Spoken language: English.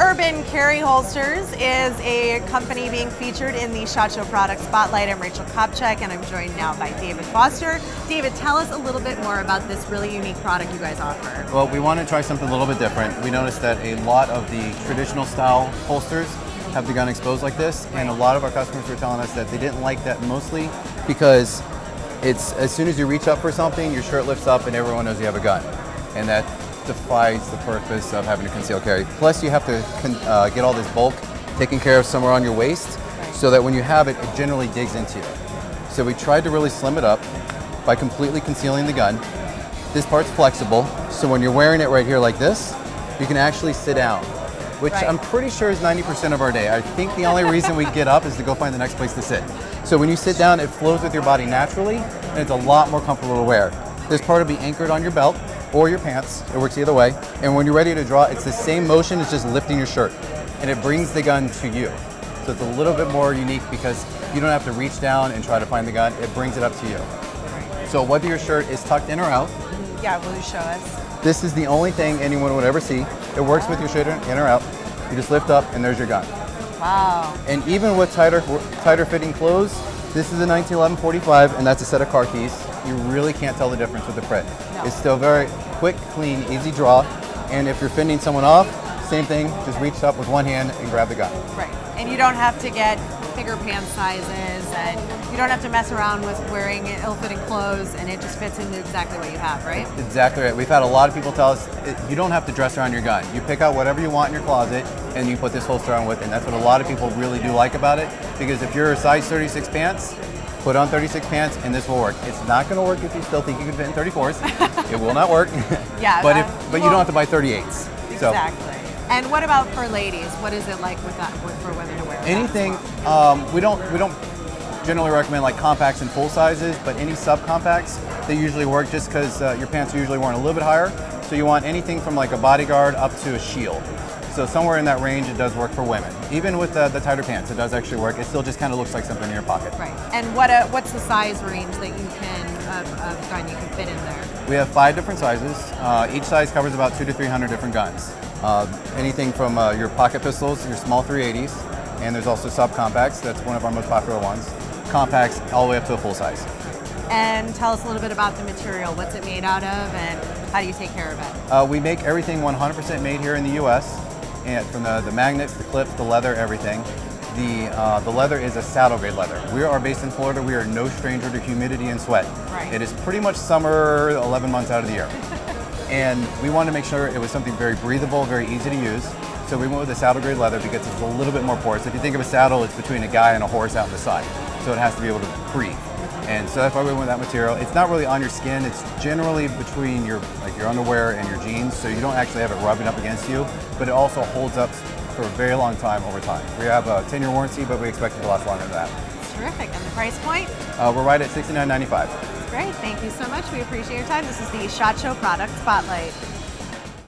Urban Carry Holsters is a company being featured in the SHOT Show Product Spotlight. I'm Rachel Kopczyk and I'm joined now by David Foster. David, tell us a little bit more about this really unique product you guys offer. Well, we want to try something a little bit different. We noticed that a lot of the traditional style holsters have the gun exposed like this, and a lot of our customers were telling us that they didn't like that mostly because it's as soon as you reach up for something, your shirt lifts up and everyone knows you have a gun. And that defies the purpose of having a concealed carry. Plus, you have to uh, get all this bulk taken care of somewhere on your waist so that when you have it, it generally digs into you. So we tried to really slim it up by completely concealing the gun. This part's flexible, so when you're wearing it right here like this, you can actually sit down, which Right. I'm pretty sure is 90% of our day. I think the only reason we get up is to go find the next place to sit. So when you sit down, it flows with your body naturally, and it's a lot more comfortable to wear. This part will be anchored on your belt or your pants. It works either way. And when you're ready to draw, it's the same motion as just lifting your shirt, and it brings the gun to you. So it's a little bit more unique because you don't have to reach down and try to find the gun. It brings it up to you. So whether your shirt is tucked in or out, Yeah, will you show us? This is the only thing anyone would ever see. It works with your shirt in or out. You just lift up and there's your gun. Wow. And even with tighter tighter fitting clothes, this is a 1911 45 and that's a set of car keys. You really can't tell the difference with the print. No. It's still very quick, clean, easy draw. And if you're fending someone off, same thing, just reach up with one hand and grab the gun. Right. And you don't have to get bigger pant sizes and you don't have to mess around with wearing ill-fitting clothes and it just fits into exactly what you have, right? Exactly right. We've had a lot of people tell us you don't have to dress around your gun. You pick out whatever you want in your closet and you put this holster on with it. And that's what a lot of people really do like about it because if you're a size 36 pants, put on 36 pants and this will work. It's not going to work if you still think you can fit in 34s. it will not work. Yeah, but uh, if but you don't have to buy 38s. So Exactly. And what about for ladies? What is it like with that with, for women to wear? anything well? um, we don't we don't generally recommend like compacts and full sizes but any subcompacts they usually work just because uh, your pants are usually worn a little bit higher so you want anything from like a bodyguard up to a shield so somewhere in that range it does work for women even with the, the tighter pants it does actually work it still just kind of looks like something in your pocket Right. And what uh, what's the size range that you can of, of gun you can fit in there? we have five different sizes uh, each size covers about two to three hundred different guns uh, anything from uh, your pocket pistols your small 380s and there's also subcompacts that's one of our most popular ones compacts all the way up to a full size And tell us a little bit about the material. What's it made out of, and how do you take care of it? Uh, we make everything 100% made here in the U.S. And from the, the magnets, the clips, the leather, everything. The uh, the leather is a saddle grade leather. We are based in Florida. We are no stranger to humidity and sweat. Right. It is pretty much summer 11 months out of the year. And we wanted to make sure it was something very breathable, very easy to use. So we went with the saddle grade leather because it's a little bit more porous. If you think of a saddle, it's between a guy and a horse out in the side. So it has to be able to breathe. And so that's why we went with that material. It's not really on your skin. It's generally between your like your underwear and your jeans, so you don't actually have it rubbing up against you. But it also holds up for a very long time over time. We have a 10-year warranty, but we expect it to last longer than that. Terrific. And the price point? Uh, we're right at $69.95. Great. Thank you so much. We appreciate your time. This is the SHOT Show Product Spotlight.